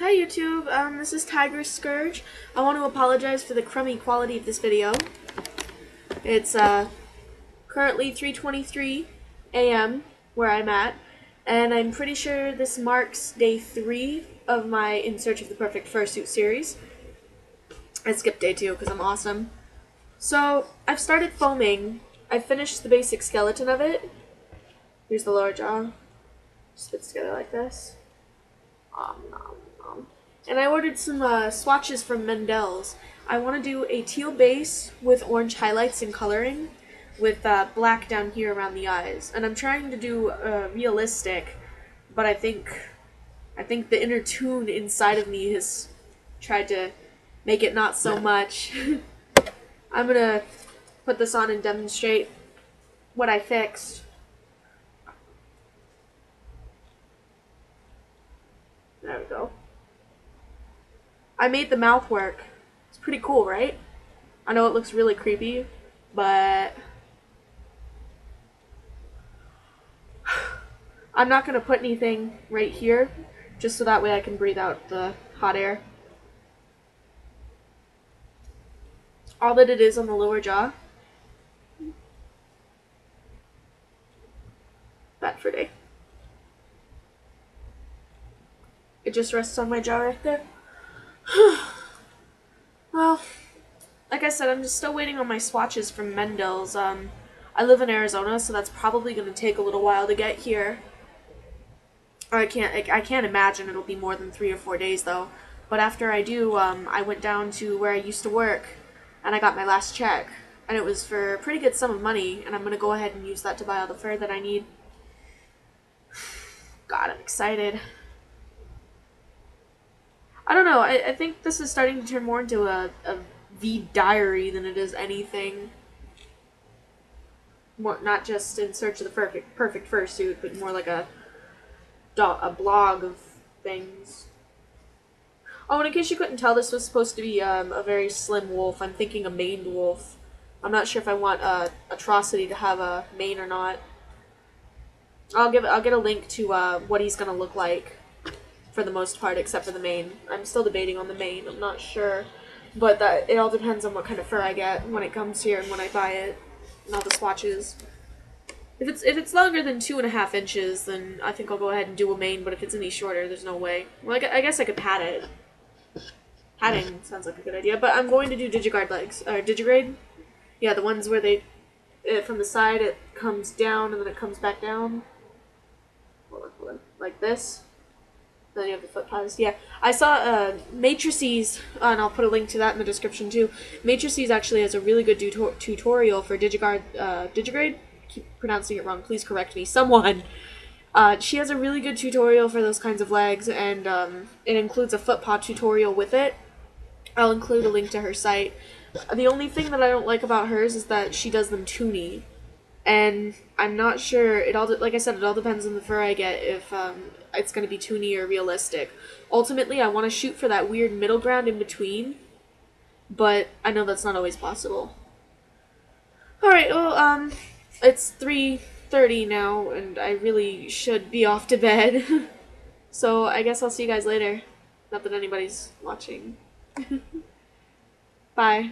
Hi YouTube, um, this is Tiger Scourge. I want to apologize for the crummy quality of this video. It's uh, currently 3.23 a.m. where I'm at, and I'm pretty sure this marks day 3 of my In Search of the Perfect Fursuit series. I skipped day 2 because I'm awesome. So, I've started foaming. I finished the basic skeleton of it. Here's the lower jaw. Just fits together like this. Um, nom, nom. And I ordered some uh, swatches from Mendel's. I want to do a teal base with orange highlights and coloring, with uh, black down here around the eyes. And I'm trying to do uh, realistic, but I think, I think the inner toon inside of me has tried to make it not so much. I'm gonna put this on and demonstrate what I fixed. There we go. I made the mouth work. It's pretty cool, right? I know it looks really creepy, but I'm not going to put anything right here, just so that way I can breathe out the hot air. All that it is on the lower jaw. Bad for day. It just rests on my jaw right there. well, like I said, I'm just still waiting on my swatches from Mendel's. Um, I live in Arizona, so that's probably going to take a little while to get here. Or I can't, I, I can't imagine it'll be more than three or four days though. But after I do, um, I went down to where I used to work, and I got my last check, and it was for a pretty good sum of money, and I'm going to go ahead and use that to buy all the fur that I need. God, I'm excited. I don't know. I, I think this is starting to turn more into a, a V diary than it is anything. More not just in search of the perfect perfect fursuit, but more like a a blog of things. Oh, and in case you couldn't tell, this was supposed to be um, a very slim wolf. I'm thinking a maned wolf. I'm not sure if I want uh, Atrocity to have a mane or not. I'll give I'll get a link to uh, what he's gonna look like for the most part, except for the mane. I'm still debating on the mane. I'm not sure, but that it all depends on what kind of fur I get when it comes here and when I buy it, and all the swatches. If it's if it's longer than two and a half inches, then I think I'll go ahead and do a mane. But if it's any shorter, there's no way. Well, I, I guess I could pat it. Padding sounds like a good idea, but I'm going to do Digiguard legs or Digigrade. Yeah, the ones where they it, from the side it comes down and then it comes back down. Like this. Then you the foot paws. Yeah, I saw uh, Matrices, uh, and I'll put a link to that in the description too. Matrices actually has a really good tutor tutorial for Digiguard, uh, Digigrade. keep pronouncing it wrong. Please correct me, someone. Uh, she has a really good tutorial for those kinds of legs, and um, it includes a foot paw tutorial with it. I'll include a link to her site. The only thing that I don't like about hers is that she does them toony and I'm not sure. It all like I said, it all depends on the fur I get if um, it's going to be toony or realistic. Ultimately, I want to shoot for that weird middle ground in between, but I know that's not always possible. All right, well, um, it's three thirty now, and I really should be off to bed. so I guess I'll see you guys later. Not that anybody's watching. Bye.